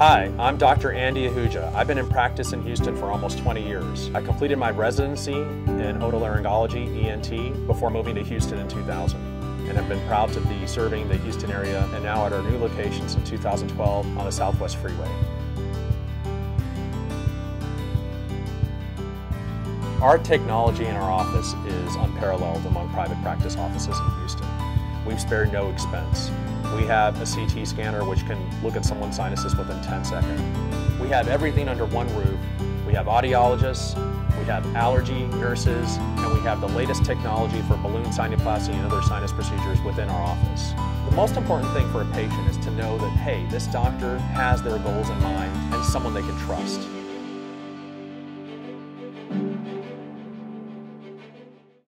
Hi, I'm Dr. Andy Ahuja. I've been in practice in Houston for almost 20 years. I completed my residency in otolaryngology, ENT, before moving to Houston in 2000. And have been proud to be serving the Houston area and now at our new locations in 2012 on the Southwest Freeway. Our technology in our office is unparalleled among private practice offices in Houston. We've spared no expense. We have a CT scanner which can look at someone's sinuses within 10 seconds. We have everything under one roof. We have audiologists, we have allergy nurses, and we have the latest technology for balloon sinuplasty and other sinus procedures within our office. The most important thing for a patient is to know that, hey, this doctor has their goals in mind and someone they can trust.